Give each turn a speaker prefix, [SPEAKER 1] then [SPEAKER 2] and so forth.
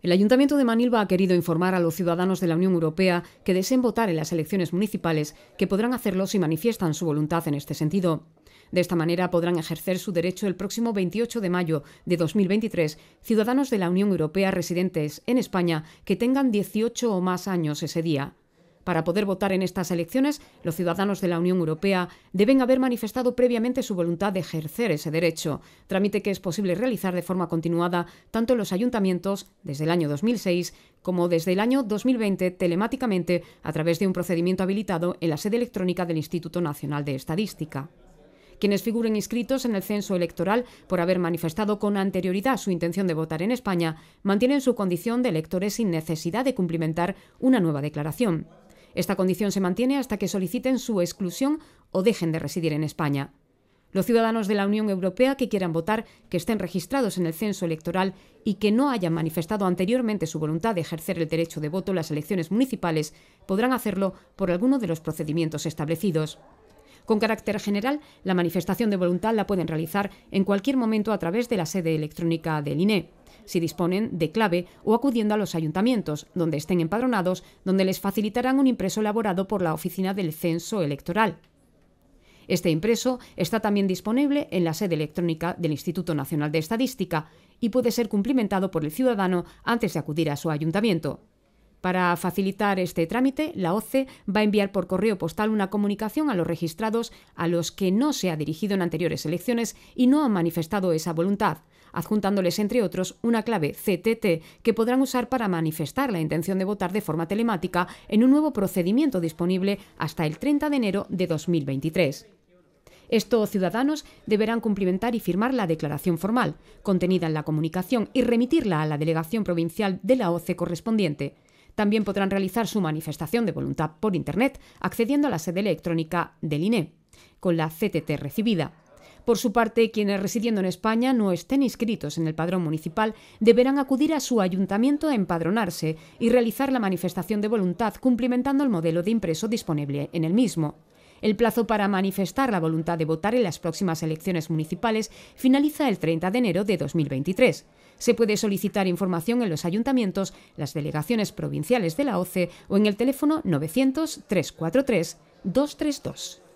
[SPEAKER 1] El Ayuntamiento de Manilva ha querido informar a los ciudadanos de la Unión Europea que deseen votar en las elecciones municipales que podrán hacerlo si manifiestan su voluntad en este sentido. De esta manera podrán ejercer su derecho el próximo 28 de mayo de 2023 ciudadanos de la Unión Europea residentes en España que tengan 18 o más años ese día. Para poder votar en estas elecciones, los ciudadanos de la Unión Europea deben haber manifestado previamente su voluntad de ejercer ese derecho, trámite que es posible realizar de forma continuada tanto en los ayuntamientos desde el año 2006 como desde el año 2020 telemáticamente a través de un procedimiento habilitado en la sede electrónica del Instituto Nacional de Estadística. Quienes figuren inscritos en el censo electoral por haber manifestado con anterioridad su intención de votar en España mantienen su condición de electores sin necesidad de cumplimentar una nueva declaración. Esta condición se mantiene hasta que soliciten su exclusión o dejen de residir en España. Los ciudadanos de la Unión Europea que quieran votar, que estén registrados en el censo electoral y que no hayan manifestado anteriormente su voluntad de ejercer el derecho de voto en las elecciones municipales, podrán hacerlo por alguno de los procedimientos establecidos. Con carácter general, la manifestación de voluntad la pueden realizar en cualquier momento a través de la sede electrónica del INE si disponen de clave o acudiendo a los ayuntamientos, donde estén empadronados, donde les facilitarán un impreso elaborado por la Oficina del Censo Electoral. Este impreso está también disponible en la sede electrónica del Instituto Nacional de Estadística y puede ser cumplimentado por el ciudadano antes de acudir a su ayuntamiento. Para facilitar este trámite, la OCE va a enviar por correo postal una comunicación a los registrados a los que no se ha dirigido en anteriores elecciones y no han manifestado esa voluntad, adjuntándoles, entre otros, una clave CTT que podrán usar para manifestar la intención de votar de forma telemática en un nuevo procedimiento disponible hasta el 30 de enero de 2023. Estos ciudadanos deberán cumplimentar y firmar la declaración formal, contenida en la comunicación, y remitirla a la delegación provincial de la OCE correspondiente. También podrán realizar su manifestación de voluntad por Internet accediendo a la sede electrónica del INE, con la CTT recibida. Por su parte, quienes residiendo en España no estén inscritos en el padrón municipal deberán acudir a su ayuntamiento a empadronarse y realizar la manifestación de voluntad cumplimentando el modelo de impreso disponible en el mismo. El plazo para manifestar la voluntad de votar en las próximas elecciones municipales finaliza el 30 de enero de 2023. Se puede solicitar información en los ayuntamientos, las delegaciones provinciales de la OCE o en el teléfono 900 343 232.